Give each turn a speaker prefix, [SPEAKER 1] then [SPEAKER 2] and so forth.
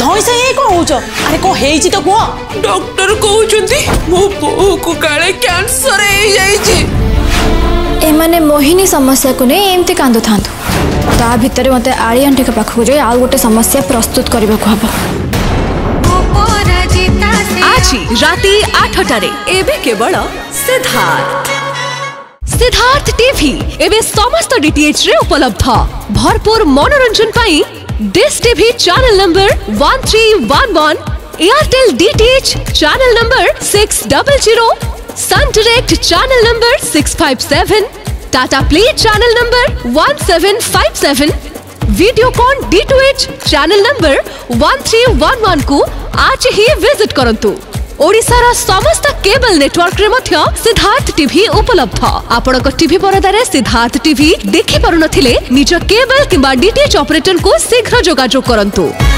[SPEAKER 1] ଧଇଁସଇଁ ହେଇ କ'ଣ ହଉଛ ଆରେ କ'ଣ ହେଇଛି ତ କୁହ
[SPEAKER 2] ଡକ୍ଟର କହୁଛନ୍ତି ମୋ ବୋଉକୁ କାଳେ କ୍ୟାନ୍ସର ହେଇଯାଇଛି
[SPEAKER 3] ଏମାନେ ମୋହିନୀ ସମସ୍ୟାକୁ ନେଇ ଏମିତି କାନ୍ଦୁଥାନ୍ତୁ ତା ଭିତରେ ମୋତେ ଆଳି ଆଣ୍ଟିଙ୍କ ପାଖକୁ ଯାଇ ଆଉ ଗୋଟେ ସମସ୍ୟା ପ୍ରସ୍ତୁତ କରିବାକୁ ହେବ
[SPEAKER 4] ଆଜି ରାତି ଆଠଟାରେ ଏବେ କେବଳ ସିଦ୍ଧାର୍ଥ ସିଦ୍ଧାର୍ଥ ଟିଭି ଏବେ ସମସ୍ତ ଡିଟିଏଚ୍ରେ ଉପଲବ୍ଧ ଭରପୁର ମନୋରଞ୍ଜନ ପାଇଁ dish TV channel number 1311 Airtel DTH channel number 600 Sun Direct channel number 657 Tata play channel number 1757 Videocon D two H channel number 1311 को आज ही विजिट करंतु समस्त केबल नेटवर्क सिद्धार्थ टीवी उपलब्ध आपण बरदार सिद्धार्थ टीवी देखी पार नज केबल शीघ्र जोजोग कर